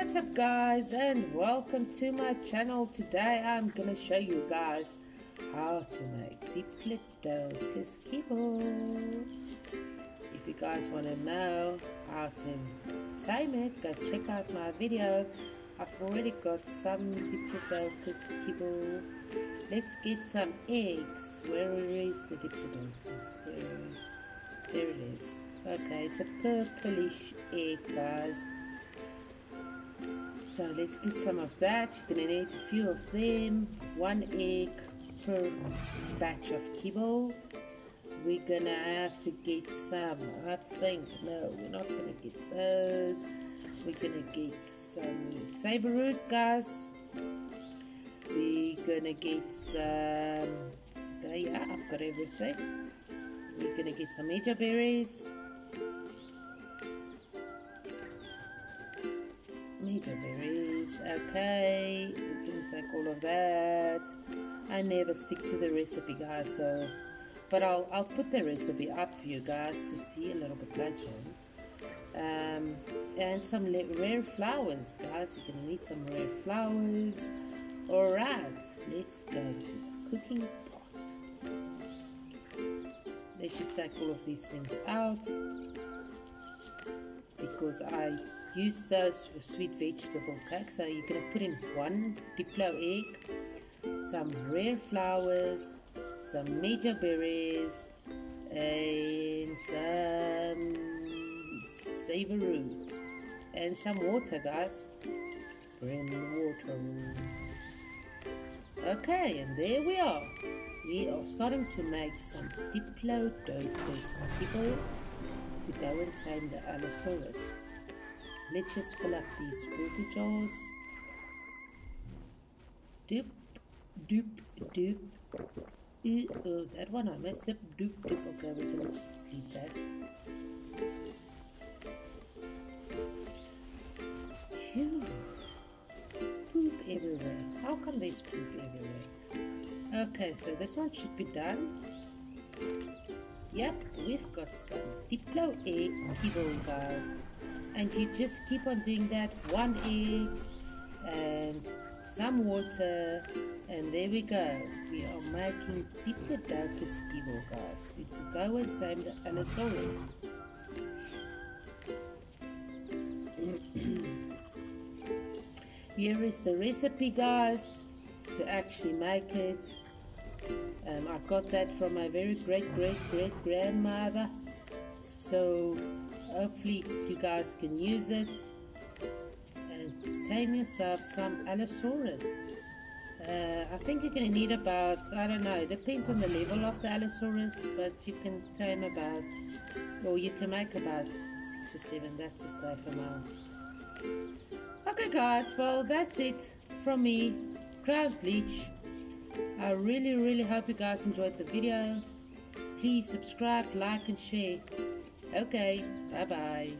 What's up guys and welcome to my channel. Today I'm gonna show you guys how to make Diplodocus kibble. If you guys want to know how to tame it, go check out my video. I've already got some Diplodocus kibble. Let's get some eggs. Where is the Diplodocus eggs? There it is. Okay, it's a purplish egg guys. So let's get some of that. You're gonna need a few of them. One egg per batch of kibble. We're gonna have to get some. I think no, we're not gonna get those. We're gonna get some savoroot, guys. We're gonna get some. Yeah, I've got everything. We're gonna get some elderberries. berries. Okay, we can take all of that. I never stick to the recipe, guys, so but I'll I'll put the recipe up for you guys to see a little bit later Um, and some rare flowers, guys. You're gonna need some rare flowers. Alright, let's go to the cooking pot. Let's just take all of these things out because I use those for sweet vegetable cake. So you're going to put in one Diplo egg, some rare flowers, some Mejoberries, and some savoroot, and some water, guys. Bring the water. Okay, and there we are. We are starting to make some diplo Diplodocus kibble to go inside the Allosaurus. Let's just fill up these water jars. Doop, doop, doop. oh, that one I messed up. Doop, doop. Okay, we can just leave that. Phew. Poop everywhere. How come there's poop everywhere? Okay, so this one should be done. Yep, we've got some Diplo A kibble, guys. And you just keep on doing that one egg and some water. And there we go. We are making Diplodocus kibble guys. To, to go and tame the Allosaurus here is the recipe guys to actually make it um, I got that from my very great great great grandmother. So hopefully you guys can use it. And tame yourself some Allosaurus. Uh, I think you're going to need about I don't know it depends on the level of the Allosaurus but you can tame about or you can make about six or seven that's a safe amount. Okay guys well that's it from me. Crowned Leech I really really hope you guys enjoyed the video please subscribe like and share Okay, bye bye.